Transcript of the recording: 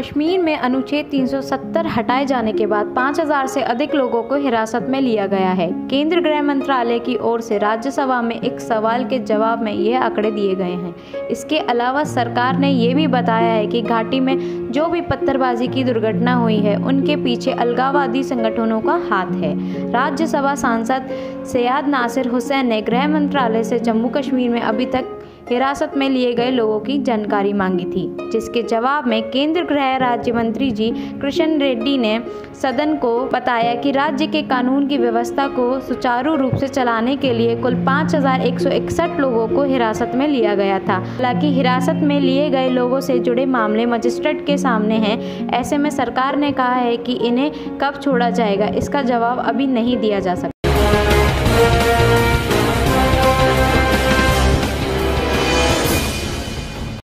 कश्मीर में अनुच्छेद 370 हटाए जाने के बाद 5000 से अधिक लोगों को हिरासत में लिया गया है। केंद्र गृह मंत्रालय की ओर से राज्यसभा में एक सवाल के जवाब में ये आंकड़े दिए गए हैं। इसके अलावा सरकार ने ये भी बताया है कि घाटी में जो भी पत्थरबाजी की दुर्घटना हुई है, उनके पीछे अलगाववादी संगठनों का हाथ है। राज्यसभा सांसद सयाद नासिर हुसैन ने गृह मंत्रालय से जम्मू कश्मीर में अभी तक हिरासत में लिए गए लोगों की जानकारी मांगी थी जिसके जवाब में केंद्र गृह राज्य मंत्री जी कृष्ण रेड्डी ने सदन को बताया कि राज्य के कानून की व्यवस्था को सुचारू रूप से चलाने के लिए कुल 5,161 लोगों को हिरासत में लिया गया था। हालाँकि हिरासत में लिए गए लोगों से जुड़े मामले मजिस्ट्रेट के सामने हैं ऐसे में सरकार ने कहा है कि इन्हें कब छोड़ा जाएगा इसका जवाब अभी नहीं दिया जा सकता